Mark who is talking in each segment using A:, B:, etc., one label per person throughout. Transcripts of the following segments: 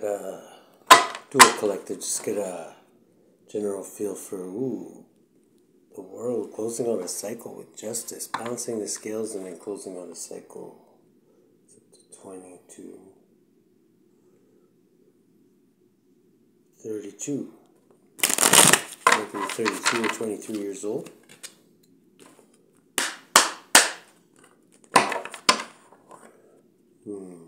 A: Do a collective, just get a general feel for ooh, the world closing on a cycle with justice, balancing the scales and then closing on a cycle. It's up to 22. 32. Maybe 32 or 23 years old. Hmm.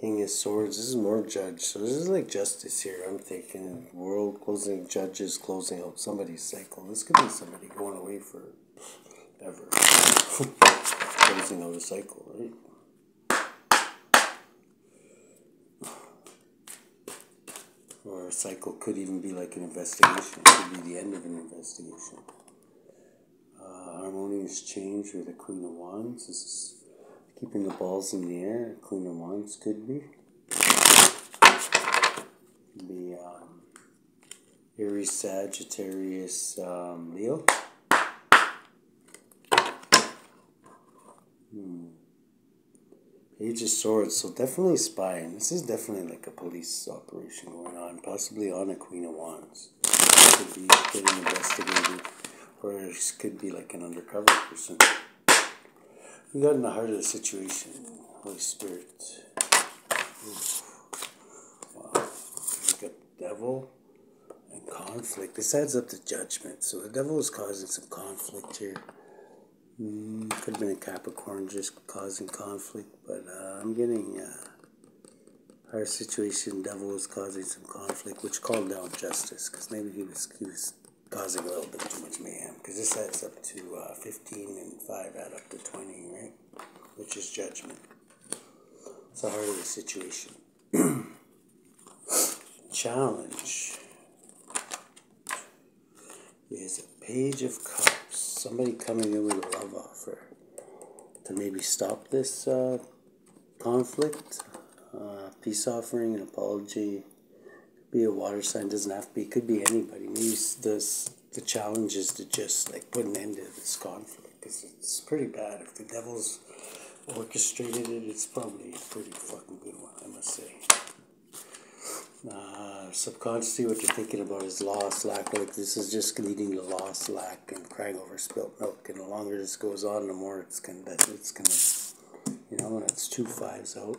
A: King of Swords. This is more judge. So this is like justice here. I'm thinking world closing judges closing out somebody's cycle. This could be somebody going away for ever. closing out a cycle, right? Or a cycle could even be like an investigation. It could be the end of an investigation. Uh, harmonious change with the Queen of Wands. This is keeping the balls in the air. Queen of Wands could be. Be um, Aries, Sagittarius, um, Leo. Hmm. Page of Swords, so definitely spying. This is definitely like a police operation going on, possibly on a Queen of Wands. Could be getting investigated, or it could be like an undercover person. We got in the heart of the situation, Holy Spirit. Oof. Wow. We got devil and conflict. This adds up to judgment. So the devil is causing some conflict here. Mm, could have been a Capricorn just causing conflict, but uh, I'm getting uh, our situation. Devil was causing some conflict, which called down justice because maybe he was he was causing a little bit too much mayhem. Because this adds up to uh, 15 and 5 add up to 20, right? Which is judgment. It's the heart of the situation. Challenge is a page of cups somebody coming in with a love offer to maybe stop this uh, conflict, uh, peace offering, an apology. Be a water sign doesn't have to be. It Could be anybody. Maybe this the challenge is to just like put an end to this conflict because it's pretty bad. If the devil's orchestrated it, it's probably a pretty fucking good one, I must say. Uh, subconsciously, what you're thinking about is loss, lack. Like this is just leading to loss, lack, and crying over spilt milk. And the longer this goes on, the more it's gonna, it's gonna, you know, and it's two fives out.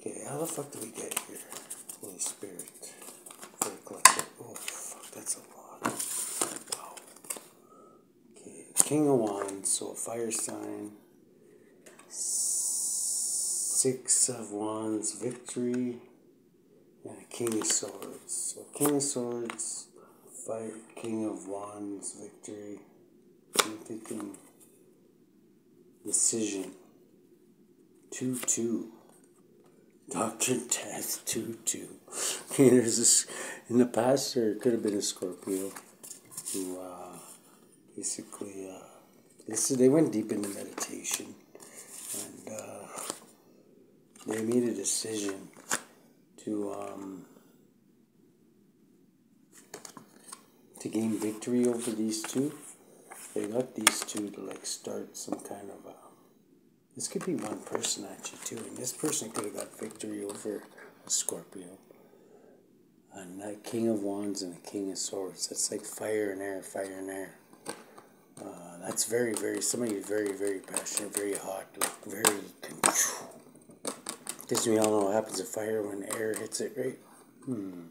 A: Okay, how the fuck do we get here? Holy Spirit, Oh fuck, that's a lot. Wow. Okay, King of Wands, so a fire sign. Six of Wands, victory and a King of Swords. So King of Swords, fight King of Wands, victory. I'm thinking decision. 2 2. Doctor Death 2 2. There's this, in the past, there could have been a Scorpio who uh, basically, uh, this, they went deep into meditation and uh, they made a decision to um, to gain victory over these two. They got these two to like start some kind of a. This could be one person actually too, and this person could have got victory over a Scorpio. A King of Wands and a King of Swords. That's like fire and air, fire and air. Uh, that's very, very, somebody very, very passionate, very hot, very because we all know what happens to fire when air hits it, right? Hmm.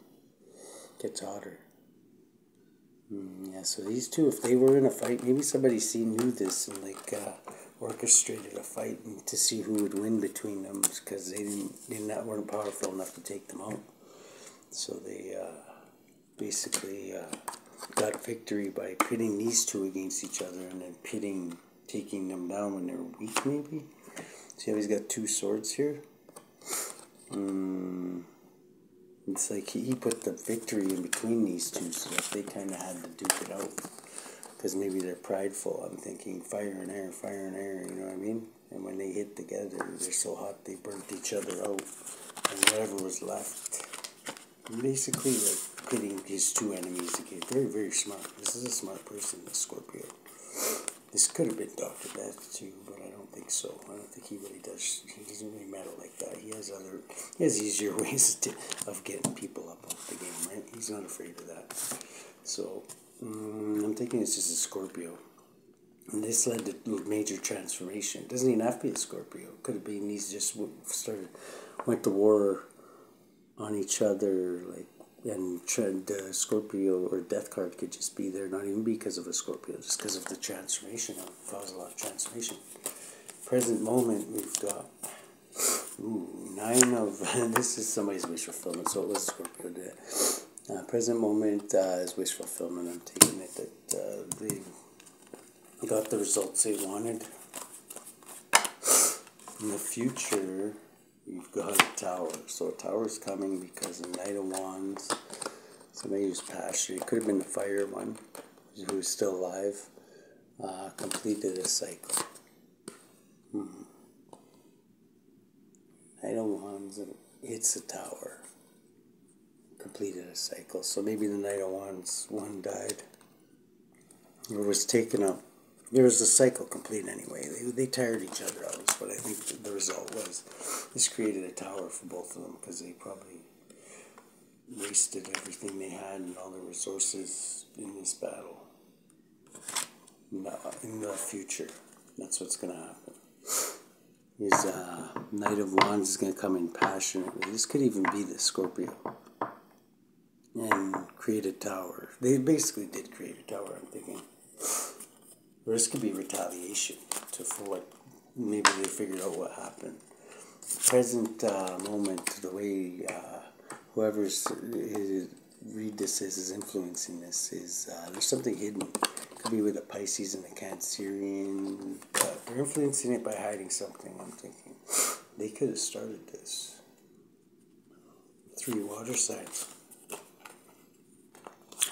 A: Gets hotter. Hmm, yeah, so these two, if they were in a fight, maybe somebody seen knew this and like uh, orchestrated a fight and to see who would win between them because they didn't, they not weren't powerful enough to take them out. So they uh, basically uh, got victory by pitting these two against each other and then pitting, taking them down when they're weak, maybe. See how he's got two swords here? Um, it's like he, put the victory in between these two, so that they kind of had to duke it out. Because maybe they're prideful. I'm thinking fire and air, fire and air, you know what I mean? And when they hit together, they're so hot they burnt each other out. And whatever was left, basically like pitting his two enemies again. Very, very smart. This is a smart person, this Scorpio. This could have been Doctor Death too, but I don't think so. I don't think he really does. He doesn't really meddle like that. He has other, he has easier ways to, of getting people up off the game, right? He's not afraid of that. So um, I'm thinking it's just a Scorpio. And this led to major transformation. It doesn't even have to be a Scorpio. Could have been he's just started, went to war on each other, like and the Scorpio or Death card could just be there, not even because of a Scorpio, just because of the transformation. It caused a lot of transformation. Present moment, we've got ooh, nine of this is somebody's wish fulfillment, so it was Scorpio. That uh, present moment uh, is wish fulfillment. I'm taking it that uh, they got the results they wanted. In the future You've got a tower. So a tower's coming because the Knight of Wands, somebody who's passionate, it could have been the fire one, who's still alive, uh, completed a cycle. Hmm. Knight of Wands hits a tower, completed a cycle. So maybe the Knight of Wands one died, or was taken up there was a cycle complete anyway. They, they tired each other out, is what I think the result was. This created a tower for both of them because they probably wasted everything they had and all the resources in this battle. In the future, that's what's going to happen. His uh, Knight of Wands is going to come in passionately. This could even be the Scorpio. And create a tower. They basically did create a tower, I'm thinking. Or this could be retaliation to for what maybe they figured out what happened. Present uh, moment, the way uh, whoever's is, read this is, is influencing this is uh, there's something hidden. Could be with the Pisces and the Cancerian. They're influencing it by hiding something. I'm thinking they could have started this. Three water signs.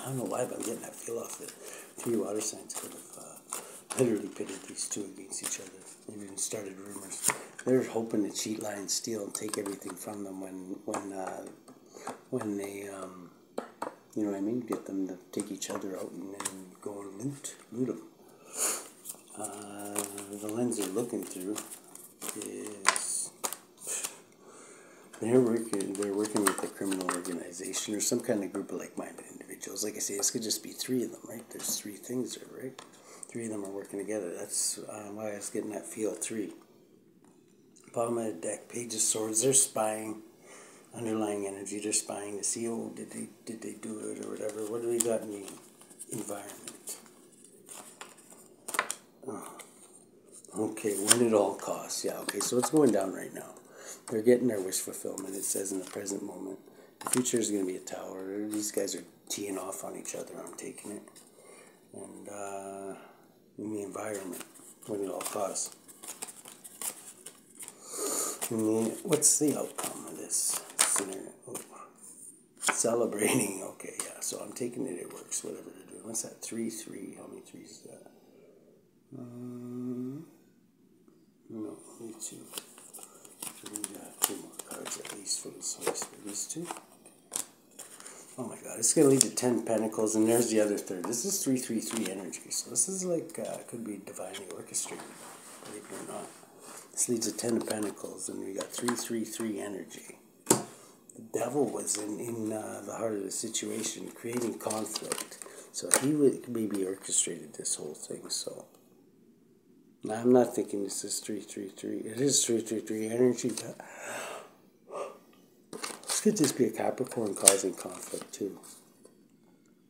A: I don't know why, but I'm getting that feel off it. Three water signs could have literally pitted these two against each other. Even started rumors. They're hoping to cheat, lie, and steal and take everything from them when when uh, when they um, you know what I mean, get them to take each other out and then go and loot loot them. Uh, the lens they're looking through is they're working they're working with a criminal organization or some kind of group of like-minded individuals. Like I say, this could just be three of them, right? There's three things there, right? three of them are working together. That's uh, why I was getting that feel three. Bottom of the deck, Page of Swords. They're spying, underlying energy. They're spying to see, oh, did they did they do it or whatever. What do we got in the environment? Oh. Okay, when it all costs. Yeah, okay, so it's going down right now. They're getting their wish fulfillment, it says in the present moment. The future is going to be a tower. These guys are teeing off on each other. I'm taking it. And, uh, in the environment when it all costs. And what's the outcome of this scenario? Oh, celebrating, okay, yeah. So I'm taking it, it works, whatever they're doing. What's that? 3 3. How many threes is that? Um, no, only two. So we got two more cards at least the source for two. Oh my god, it's going to lead to 10 pentacles, and there's the other third. This is 333 energy, so this is like, uh, could be divinely orchestrated, believe it or not. This leads to 10 of pentacles, and we got 333 energy. The devil was in, in uh, the heart of the situation, creating conflict. So he would maybe orchestrated this whole thing, so... I'm not thinking this is 333. It is 333 energy, but could just be a Capricorn causing conflict too.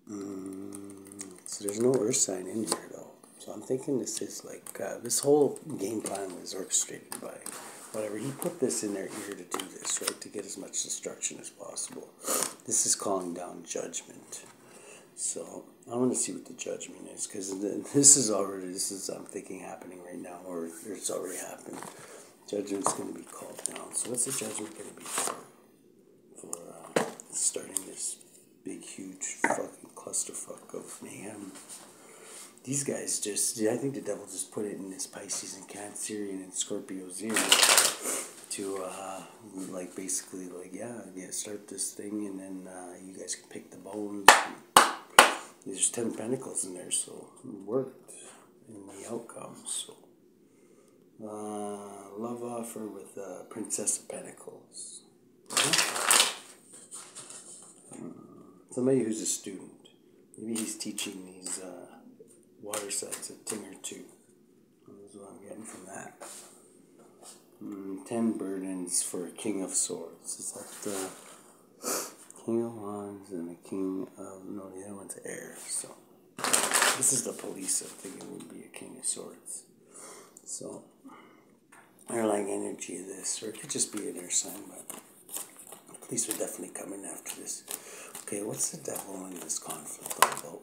A: Mm, so there's no Earth sign in here though. So I'm thinking this is like uh, this whole game plan was orchestrated by whatever he put this in their ear to do this, right? To get as much destruction as possible. This is calling down judgment. So I want to see what the judgment is because this is already this is I'm thinking happening right now, or it's already happened. Judgment's going to be called down. So what's the judgment going to be for? Starting this big, huge fucking clusterfuck of mayhem. These guys just, I think the devil just put it in this Pisces and Cancerian and Scorpio's ear to, uh, like, basically, like, yeah, yeah, start this thing and then uh, you guys can pick the bones. There's 10 pentacles in there, so it worked. in the outcome. So, uh, love offer with uh, Princess of Pentacles. Somebody who's a student. Maybe he's teaching these uh, water signs a thing or two. That's what I'm getting from that. Mm, ten burdens for a king of swords. Is that the king of wands and the king of no? The other one's air. So this is the police. I think it would be a king of swords. So I like energy of this, or it could just be an air sign, but police are definitely coming after this. Okay, what's the devil in this conflict all about?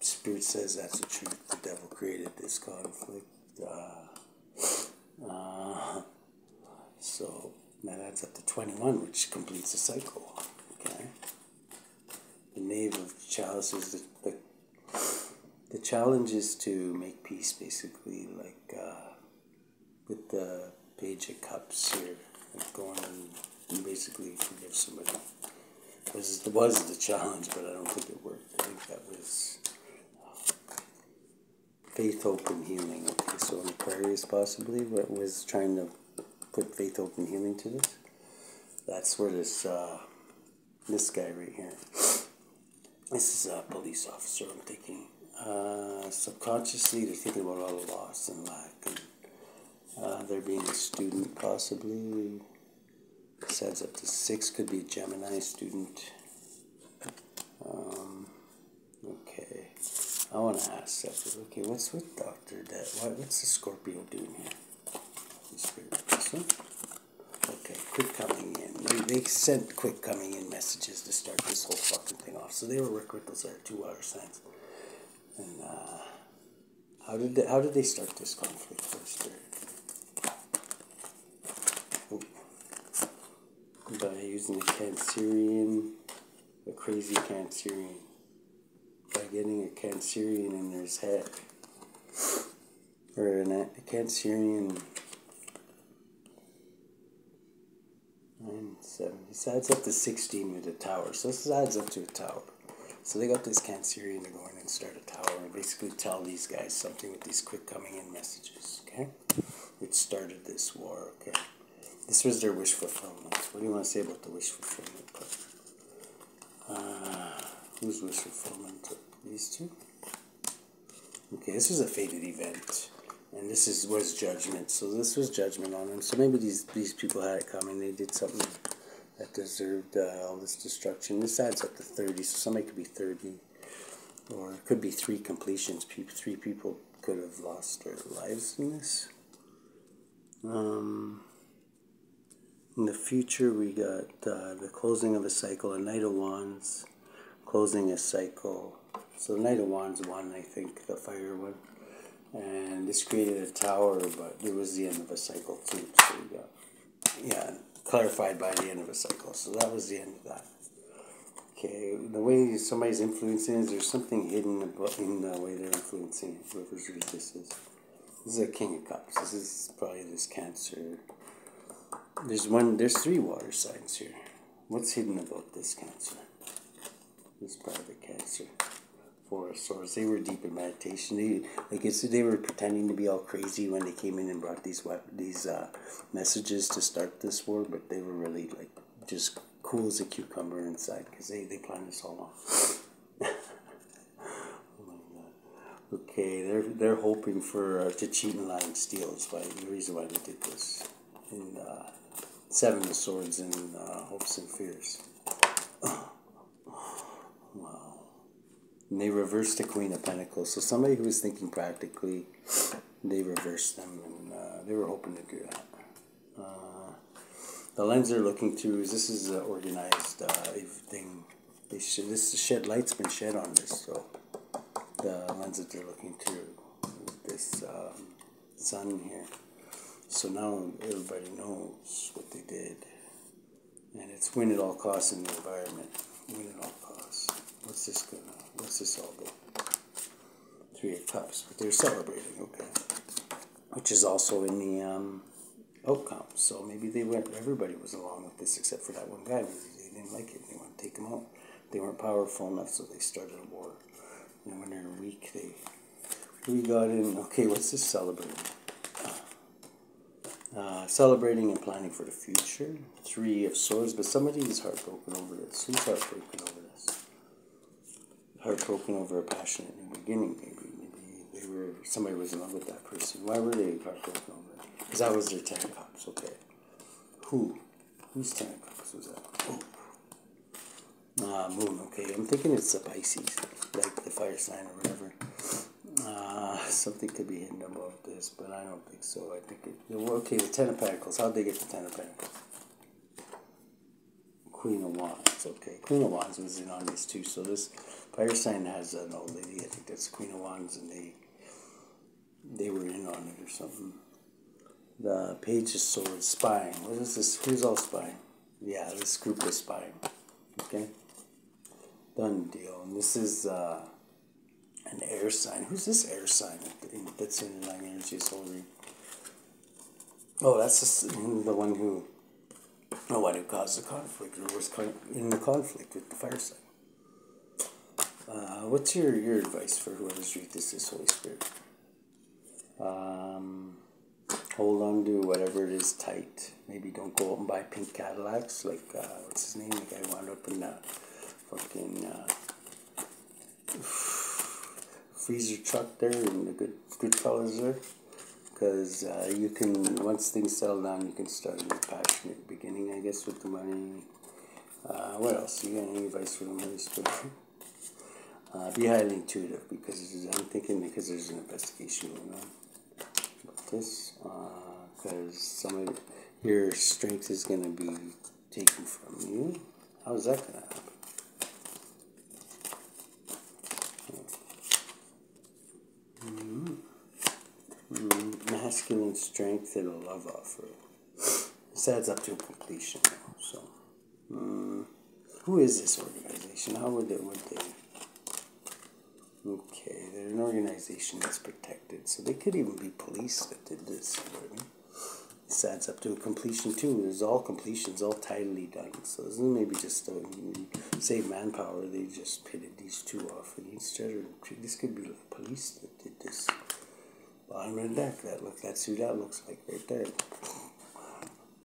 A: Spirit says that's the truth. The devil created this conflict. Uh, uh, so that adds up to 21, which completes the cycle. Okay. The Knave of Chalices, the, the, the challenge is to make peace, basically, like uh, with the Page of Cups here, like going and basically forgive somebody was was the challenge, but I don't think it worked. I think that was faith, hope, and healing. Okay, so an Aquarius possibly what was trying to put faith, hope, and healing to this. That's where this uh, this guy right here. This is a police officer. I'm thinking uh, subconsciously they're thinking about all the loss and lack, and uh, there being a student possibly Says up to six, could be a Gemini student. Um, okay. I want to ask. Okay, what's with Dr. Dead? What, what's the Scorpio doing here? Okay, quick coming in. They, they sent quick coming in messages to start this whole fucking thing off. So they were Rick Rickles there, two water signs. And uh, how did they, how did they start this conflict first? by using the Cancerian, a crazy Cancerian, by getting a Cancerian in his head, or an, a Cancerian. Nine, seven. This adds up to 16 with a tower. So this adds up to a tower. So they got this Cancerian to go in and start a tower and basically tell these guys something with these quick coming in messages. Okay? It started this war. Okay? This was their wish fulfillment. What do you want to say about the wish fulfillment part? Uh, whose wish fulfillment? These two? Okay, this was a fated event. And this is was judgment. So this was judgment on them. So maybe these these people had it coming. They did something that deserved uh, all this destruction. This adds up to 30. So somebody could be 30. Or it could be three completions. Three people could have lost their lives in this. Um, in the future, we got uh, the closing of a cycle, a Knight of Wands, closing a cycle. So the Knight of Wands won, I think, the fire one. And this created a tower, but it was the end of a cycle too. So we got, yeah, clarified by the end of a cycle. So that was the end of that. Okay, the way somebody's influencing is there's something hidden in the way they're influencing whoever's read this is. This is a King of Cups. This is probably this Cancer there's one. There's three water signs here. What's hidden about this cancer? This private cancer. Four swords. They were deep in meditation. They like it's they were pretending to be all crazy when they came in and brought these these uh, messages to start this war, but they were really like just cool as a cucumber inside because they they planned this all off. Oh okay, they're they're hoping for uh, to cheat and lie and steal. Is why the reason why they did this. And uh, Seven of Swords and uh, Hopes and Fears. wow. And they reversed the Queen of Pentacles. So somebody who was thinking practically, they reversed them and uh, they were hoping to do that. Uh, the lens they're looking through is this is an organized uh, thing. They should, this shed light's been shed on this, so the lens that they're looking through, this um, sun here. So now everybody knows what they did. And it's win at all costs in the environment. Win at all costs. What's this gonna, what's this all about? Three of Cups. But they're celebrating, okay. Which is also in the um, outcome. So maybe they went, everybody was along with this except for that one guy. Maybe they didn't like it. They want to take him out. They weren't powerful enough, so they started a war. And when they're weak, they We got in, okay, what's this celebrating? Uh, celebrating and planning for the future. Three of Swords, but somebody is heartbroken over this. Who's heartbroken over this? Heartbroken over a passionate new beginning, maybe. Maybe they were somebody was in love with that person. Why were they heartbroken over it? Because that was their ten of cups. Okay. Who? Who's ten of cups was that? Oh. Uh, moon. Okay, I'm thinking it's the Pisces, like the fire sign or whatever. Something could be hidden above this, but I don't think so. I think it. Okay, the Ten of Pentacles. How'd they get the Ten of Pentacles? Queen of Wands. Okay, Queen of Wands was in on this too. So this fire sign has an old lady. I think that's Queen of Wands, and they they were in on it or something. The Page of Swords, spying. What is this? Who's all spying? Yeah, this group is spying. Okay, done deal. And this is. Uh, an air sign. Who's this air sign that's in Lang Energy Soul Read? Oh, that's the, the one who, the one who caused the conflict or was in the conflict with the fire sign. Uh, what's your, your advice for whoever's read this, this Holy Spirit? Um, hold on to whatever it is tight. Maybe don't go out and buy pink Cadillacs like, uh, what's his name? The guy wound up in that fucking. Uh, freezer truck there and the good good fellas there. Because uh, you can once things settle down you can start a passionate beginning I guess with the money. Uh, what else? You got any advice for the money uh, be highly intuitive because I'm thinking because there's an investigation going on about this because uh, some of your strength is going to be taken from you. How's that going to happen masculine strength and a love offer. This adds up to a completion now. So, um, who is this organization? How would they? Would they? Okay, they're an organization that's protected, so they could even be police that did this. Know This adds up to a completion too. It's all completions, all tidily done. So this is maybe just to save manpower. They just pitted these two off against each other. This could be like police that did this. Of the deck. That look. That's who that looks like right there.